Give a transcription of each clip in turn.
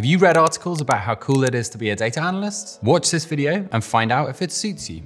Have you read articles about how cool it is to be a data analyst? Watch this video and find out if it suits you.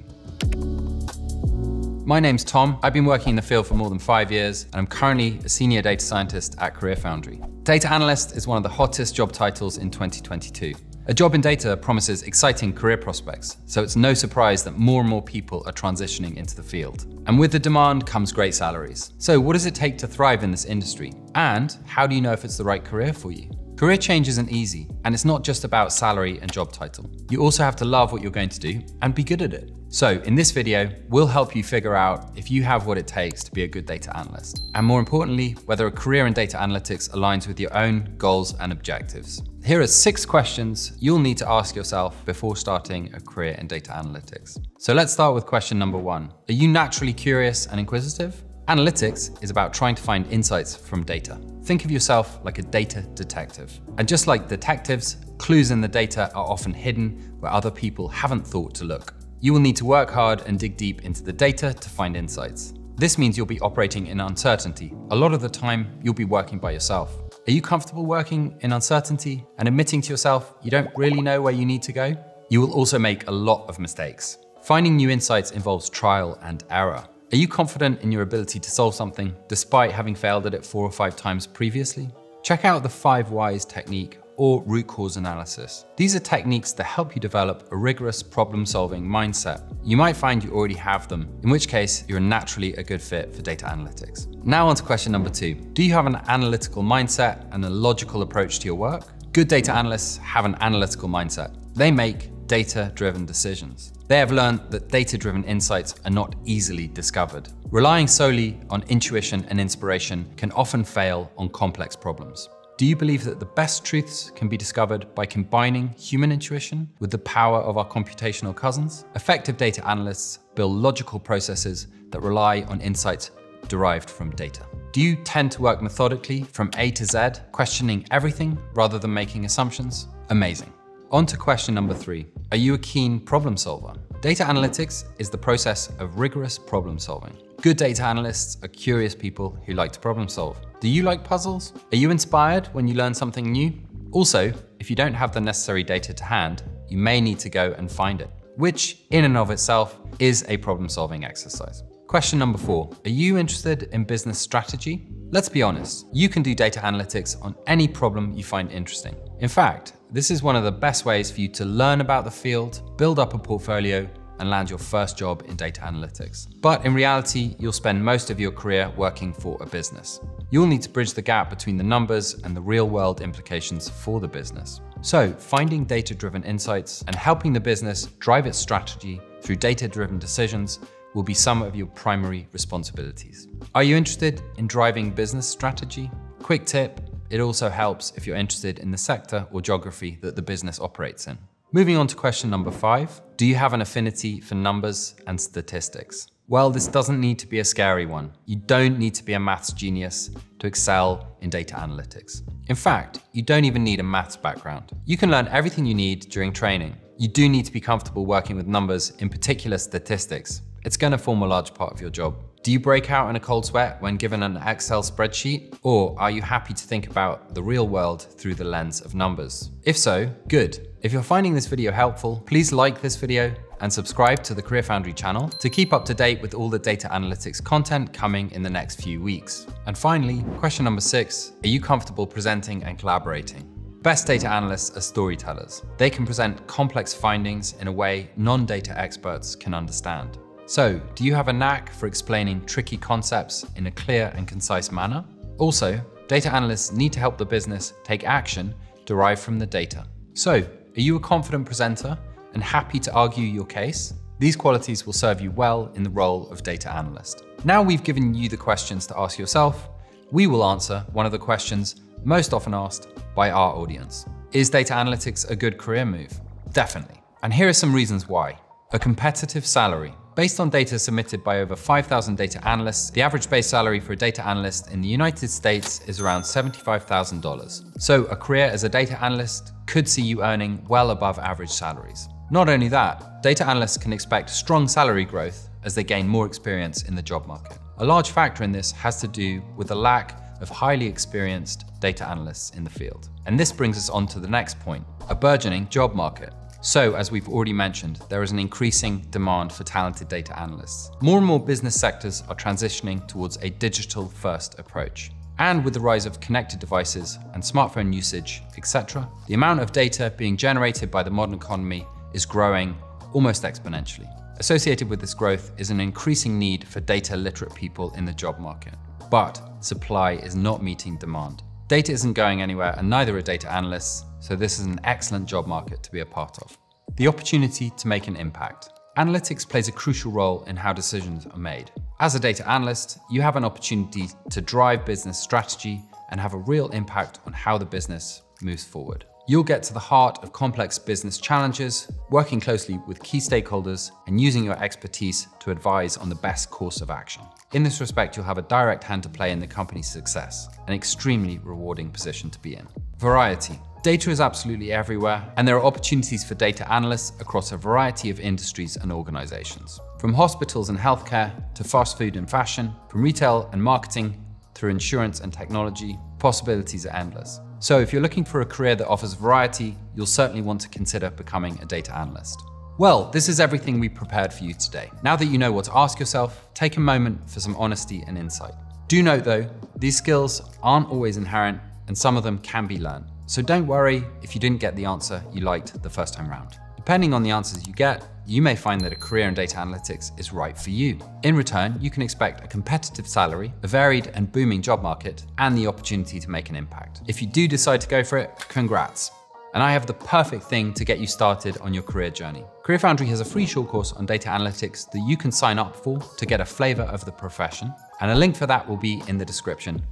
My name's Tom. I've been working in the field for more than five years, and I'm currently a senior data scientist at CareerFoundry. Data analyst is one of the hottest job titles in 2022. A job in data promises exciting career prospects, so it's no surprise that more and more people are transitioning into the field. And with the demand comes great salaries. So what does it take to thrive in this industry? And how do you know if it's the right career for you? Career change isn't easy, and it's not just about salary and job title. You also have to love what you're going to do and be good at it. So in this video, we'll help you figure out if you have what it takes to be a good data analyst. And more importantly, whether a career in data analytics aligns with your own goals and objectives. Here are six questions you'll need to ask yourself before starting a career in data analytics. So let's start with question number one. Are you naturally curious and inquisitive? Analytics is about trying to find insights from data. Think of yourself like a data detective. And just like detectives, clues in the data are often hidden where other people haven't thought to look. You will need to work hard and dig deep into the data to find insights. This means you'll be operating in uncertainty. A lot of the time, you'll be working by yourself. Are you comfortable working in uncertainty and admitting to yourself you don't really know where you need to go? You will also make a lot of mistakes. Finding new insights involves trial and error. Are you confident in your ability to solve something despite having failed at it four or five times previously? Check out the five whys technique or root cause analysis. These are techniques that help you develop a rigorous problem solving mindset. You might find you already have them, in which case you're naturally a good fit for data analytics. Now on to question number two. Do you have an analytical mindset and a logical approach to your work? Good data analysts have an analytical mindset. They make data-driven decisions. They have learned that data-driven insights are not easily discovered. Relying solely on intuition and inspiration can often fail on complex problems. Do you believe that the best truths can be discovered by combining human intuition with the power of our computational cousins? Effective data analysts build logical processes that rely on insights derived from data. Do you tend to work methodically from A to Z, questioning everything rather than making assumptions? Amazing. On to question number three. Are you a keen problem solver? Data analytics is the process of rigorous problem solving. Good data analysts are curious people who like to problem solve. Do you like puzzles? Are you inspired when you learn something new? Also, if you don't have the necessary data to hand, you may need to go and find it, which in and of itself is a problem solving exercise. Question number four, are you interested in business strategy? Let's be honest, you can do data analytics on any problem you find interesting. In fact, this is one of the best ways for you to learn about the field, build up a portfolio, and land your first job in data analytics. But in reality, you'll spend most of your career working for a business. You'll need to bridge the gap between the numbers and the real world implications for the business. So finding data-driven insights and helping the business drive its strategy through data-driven decisions will be some of your primary responsibilities. Are you interested in driving business strategy? Quick tip, it also helps if you're interested in the sector or geography that the business operates in. Moving on to question number five, do you have an affinity for numbers and statistics? Well, this doesn't need to be a scary one. You don't need to be a maths genius to excel in data analytics. In fact, you don't even need a maths background. You can learn everything you need during training. You do need to be comfortable working with numbers, in particular statistics. It's going to form a large part of your job. Do you break out in a cold sweat when given an Excel spreadsheet? Or are you happy to think about the real world through the lens of numbers? If so, good. If you're finding this video helpful, please like this video and subscribe to the CareerFoundry channel to keep up to date with all the data analytics content coming in the next few weeks. And finally, question number six, are you comfortable presenting and collaborating? Best data analysts are storytellers. They can present complex findings in a way non-data experts can understand. So, do you have a knack for explaining tricky concepts in a clear and concise manner? Also, data analysts need to help the business take action derived from the data. So, are you a confident presenter and happy to argue your case? These qualities will serve you well in the role of data analyst. Now we've given you the questions to ask yourself, we will answer one of the questions most often asked by our audience. Is data analytics a good career move? Definitely. And here are some reasons why. A competitive salary. Based on data submitted by over 5,000 data analysts, the average base salary for a data analyst in the United States is around $75,000. So a career as a data analyst could see you earning well above average salaries. Not only that, data analysts can expect strong salary growth as they gain more experience in the job market. A large factor in this has to do with the lack of highly experienced data analysts in the field. And this brings us on to the next point, a burgeoning job market. So, as we've already mentioned, there is an increasing demand for talented data analysts. More and more business sectors are transitioning towards a digital first approach. And with the rise of connected devices and smartphone usage, etc., the amount of data being generated by the modern economy is growing almost exponentially. Associated with this growth is an increasing need for data literate people in the job market. But supply is not meeting demand. Data isn't going anywhere and neither are data analysts, so this is an excellent job market to be a part of. The opportunity to make an impact. Analytics plays a crucial role in how decisions are made. As a data analyst, you have an opportunity to drive business strategy and have a real impact on how the business moves forward. You'll get to the heart of complex business challenges, working closely with key stakeholders and using your expertise to advise on the best course of action. In this respect, you'll have a direct hand to play in the company's success, an extremely rewarding position to be in. Variety. Data is absolutely everywhere, and there are opportunities for data analysts across a variety of industries and organizations. From hospitals and healthcare to fast food and fashion, from retail and marketing through insurance and technology, possibilities are endless. So if you're looking for a career that offers variety, you'll certainly want to consider becoming a data analyst. Well, this is everything we prepared for you today. Now that you know what to ask yourself, take a moment for some honesty and insight. Do note though, these skills aren't always inherent and some of them can be learned. So don't worry if you didn't get the answer you liked the first time round. Depending on the answers you get, you may find that a career in data analytics is right for you. In return, you can expect a competitive salary, a varied and booming job market, and the opportunity to make an impact. If you do decide to go for it, congrats. And I have the perfect thing to get you started on your career journey. CareerFoundry has a free short course on data analytics that you can sign up for to get a flavor of the profession. And a link for that will be in the description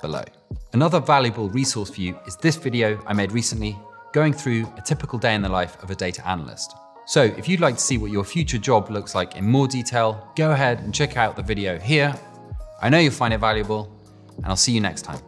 below. Another valuable resource for you is this video I made recently going through a typical day in the life of a data analyst. So if you'd like to see what your future job looks like in more detail, go ahead and check out the video here. I know you'll find it valuable, and I'll see you next time.